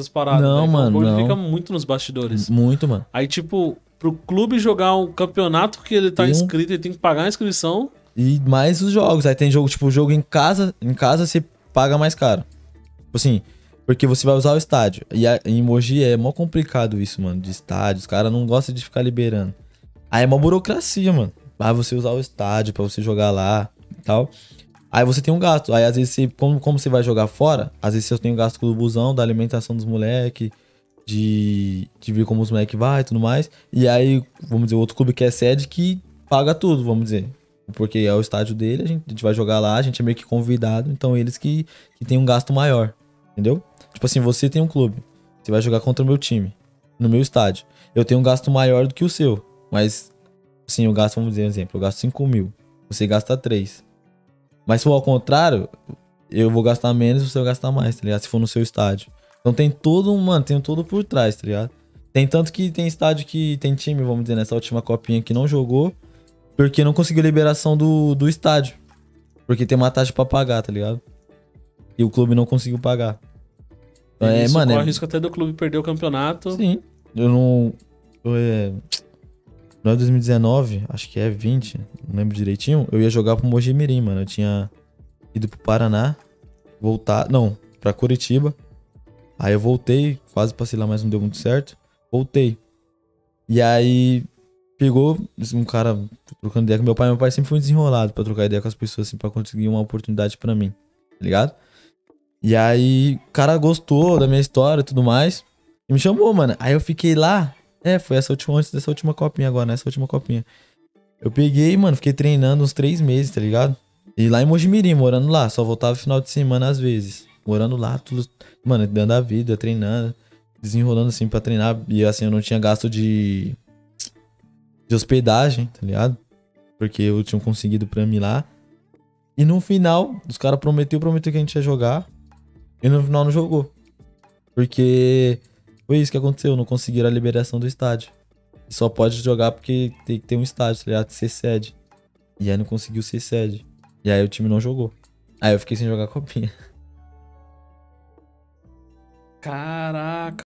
essas paradas. Não, né? mano, O não. fica muito nos bastidores. Muito, mano. Aí, tipo, pro clube jogar um campeonato que ele tá Tem um- inscrito, ele tem que pagar a inscrição. E mais os jogos. Aí tem jogo, tipo, jogo em casa. Em casa você paga mais caro. Tipo assim, porque você vai usar o estádio. E a, em Mogi é mó complicado isso, mano, de estádio. Os caras não gostam de ficar liberando. Aí é uma burocracia, mano. Pra você usar o estádio, pra você jogar lá e tal. Aí você tem um gasto. Aí às vezes, você, como, como você vai jogar fora, às vezes tem um gasto com o busão, da alimentação dos moleques, de, de ver como os moleques vai e tudo mais. E aí, vamos dizer, outro clube que é sede que paga tudo, vamos dizer. Porque é o estádio dele, a gente, a gente vai jogar lá, a gente é meio que convidado, então eles que, que tem um gasto maior. Entendeu? Tipo assim, você tem um clube, você vai jogar contra o meu time, no meu estádio. Eu tenho um gasto maior do que o seu, mas, assim, eu gasto, vamos dizer um exemplo, eu gasto 5 mil, você gasta 3. Mas se for ao contrário, eu vou gastar menos e você vai gastar mais, tá ligado? Se for no seu estádio. Então tem todo um, mano, tem tudo por trás, tá ligado? Tem tanto que tem estádio que tem time, vamos dizer, nessa última copinha que não jogou, porque não conseguiu liberação do, do estádio. Porque tem uma taxa pra pagar, tá ligado? E o clube não conseguiu pagar. Então, é, mano, corre é, risco até do clube perder o campeonato. Sim. Eu não. Eu, é, não é 2019, acho que é 20, não lembro direitinho. Eu ia jogar pro Mogi Mirim, mano. Eu tinha ido pro Paraná, voltar. Não, pra Curitiba. Aí eu voltei, quase passei lá, mas não deu muito certo. Voltei. E aí pegou um cara trocando ideia com meu pai. Meu pai sempre foi desenrolado pra trocar ideia com as pessoas, assim, pra conseguir uma oportunidade pra mim, tá ligado? E aí o cara gostou da minha história e tudo mais. E me chamou, mano. Aí eu fiquei lá. É, foi essa última, antes dessa última copinha agora, nessa última copinha. Eu peguei, mano, fiquei treinando uns três meses, tá ligado? E lá em Mojimirim, morando lá. Só voltava final de semana às vezes. Morando lá, tudo. Mano, dando a vida, treinando. Desenrolando assim pra treinar. E assim, eu não tinha gasto de. De hospedagem, tá ligado? Porque eu tinha conseguido pra mim lá. E no final, os caras prometeu, prometeu que a gente ia jogar. E no final não jogou. Porque foi isso que aconteceu, não conseguiram a liberação do estádio. Só pode jogar porque tem que ter um estádio, tá ligado? Ser sede. E aí não conseguiu ser sede. E aí o time não jogou. Aí eu fiquei sem jogar copinha. Caraca.